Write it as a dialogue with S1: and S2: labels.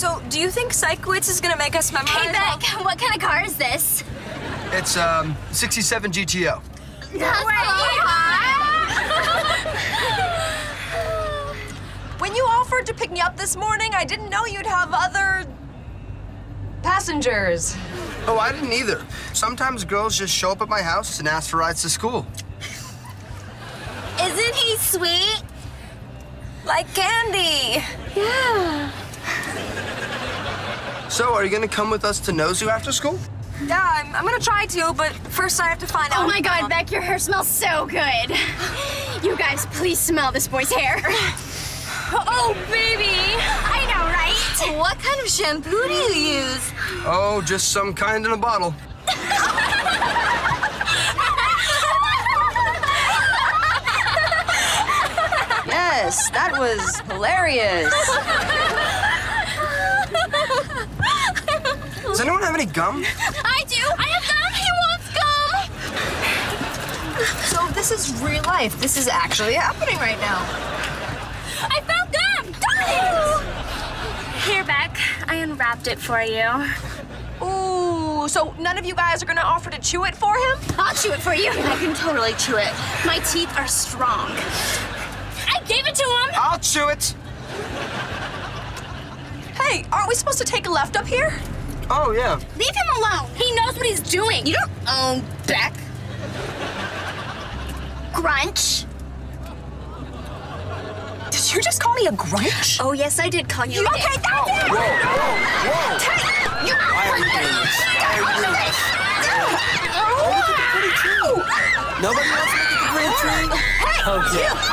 S1: So, do you think Sikowitz is gonna make us memorize?
S2: Hey, Beck, what kind of car is this?
S3: It's um 67 GTO.
S2: That's
S1: When you offered to pick me up this morning, I didn't know you'd have other passengers.
S3: Oh, I didn't either. Sometimes girls just show up at my house and ask for rides to school.
S2: Isn't he sweet?
S1: Like candy.
S2: Yeah.
S3: So, are you gonna come with us to Nozu after school?
S1: Yeah, I'm, I'm gonna try to, but first I have to find oh out.
S2: Oh my god, Beck, your hair smells so good. You guys, please smell this boy's hair.
S1: Oh, baby!
S2: I know, right?
S4: What kind of shampoo do you use?
S3: Oh, just some kind in a bottle.
S1: Yes, that was hilarious.
S3: Does anyone have any gum?
S2: I do. I have gum. He wants gum.
S1: So this is real life. This is actually happening right now.
S2: I found gum. Darn
S5: Here, Beck. I unwrapped it for you.
S1: Ooh, so none of you guys are gonna offer to chew it for him?
S2: I'll chew it for you. I can totally chew it. My teeth are strong. I gave it to him.
S3: I'll chew it.
S1: Hey, aren't we supposed to take a left up here?
S3: Oh, yeah.
S2: Leave him alone. He knows what he's doing. You don't own Beck. Grunch.
S1: Did you just call me a grunch?
S2: Oh, yes, I did call you.
S1: Okay, that's it!
S3: Whoa, whoa, whoa!
S2: You
S3: Why oh, are we doing this? Why are we this? Oh, look at the pretty tree. Nobody wants to look at the pretty tree? Okay.
S2: Over there.